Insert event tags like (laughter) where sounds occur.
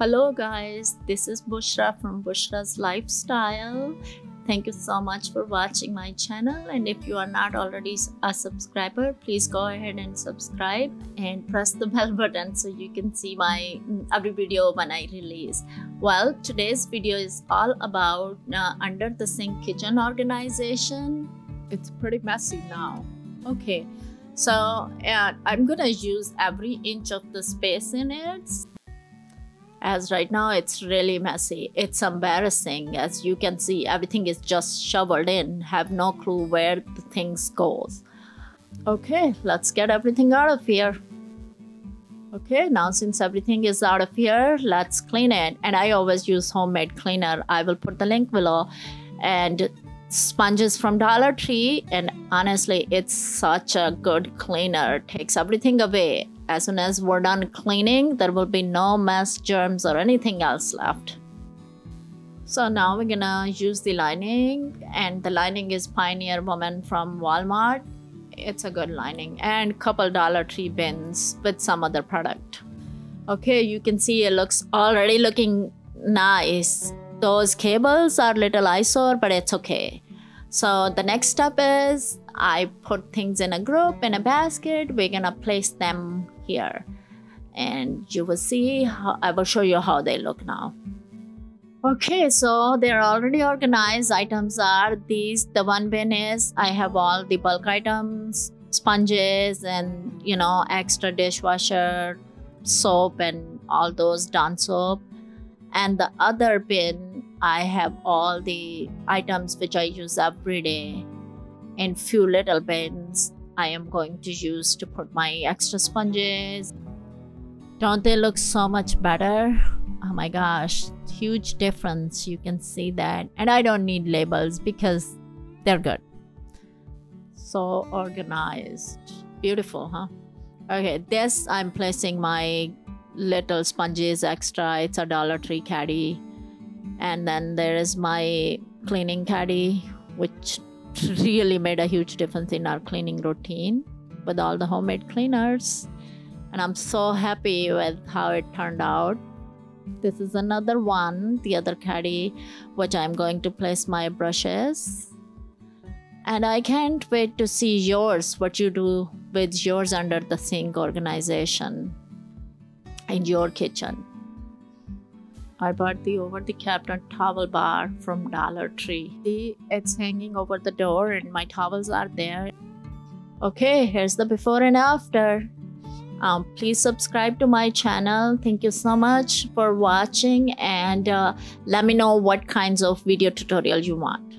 Hello, guys, this is Bushra from Bushra's Lifestyle. Thank you so much for watching my channel. And if you are not already a subscriber, please go ahead and subscribe and press the (laughs) bell button so you can see my mm, every video when I release. Well, today's video is all about uh, under the sink kitchen organization. It's pretty messy now. Okay, so uh, I'm gonna use every inch of the space in it as right now it's really messy. It's embarrassing. As you can see everything is just shoveled in. Have no clue where the things goes. Okay let's get everything out of here. Okay now since everything is out of here let's clean it. And i always use homemade cleaner. I will put the link below. And sponges from dollar tree. And honestly it's such a good cleaner. Takes everything away as soon as we're done cleaning, there will be no mess, germs, or anything else left. So now we're gonna use the lining, and the lining is Pioneer Woman from Walmart. It's a good lining, and couple Dollar Tree bins with some other product. Okay, you can see it looks already looking nice. Those cables are little eyesore, but it's okay. So the next step is I put things in a group in a basket. We're gonna place them here and you will see how I will show you how they look now. Okay, so they're already organized. Items are these. The one bin is I have all the bulk items, sponges, and you know, extra dishwasher soap and all those Dawn soap. And the other bin, I have all the items which I use every day in few little bins I am going to use to put my extra sponges. Don't they look so much better? Oh my gosh, huge difference. You can see that. And I don't need labels because they're good. So organized. Beautiful, huh? Okay, this I'm placing my little sponges extra. It's a Dollar Tree caddy. And then there is my cleaning caddy, which really made a huge difference in our cleaning routine with all the homemade cleaners. And I'm so happy with how it turned out. This is another one, the other caddy, which I'm going to place my brushes. And I can't wait to see yours, what you do with yours under the sink organization in your kitchen. I bought the over-the-counter towel bar from Dollar Tree. See, it's hanging over the door and my towels are there. Okay, here's the before and after. Um, please subscribe to my channel. Thank you so much for watching and uh, let me know what kinds of video tutorial you want.